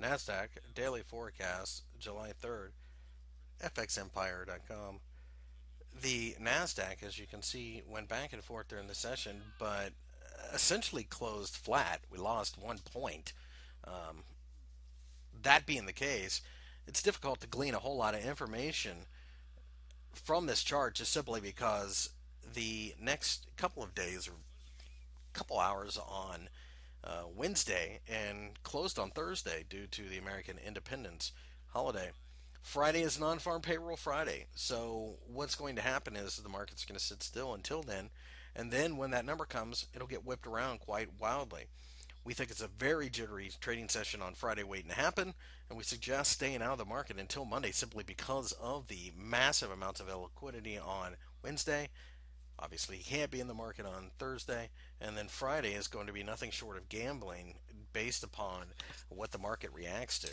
NASDAQ daily forecast, July 3rd, FXEmpire.com. The NASDAQ, as you can see, went back and forth during the session, but essentially closed flat. We lost one point. Um, that being the case, it's difficult to glean a whole lot of information from this chart just simply because the next couple of days or couple hours on uh, Wednesday and closed on Thursday due to the American Independence holiday. Friday is non farm payroll Friday. So, what's going to happen is the market's going to sit still until then. And then when that number comes, it'll get whipped around quite wildly. We think it's a very jittery trading session on Friday waiting to happen, and we suggest staying out of the market until Monday simply because of the massive amounts of liquidity on Wednesday. Obviously, you can't be in the market on Thursday, and then Friday is going to be nothing short of gambling based upon what the market reacts to.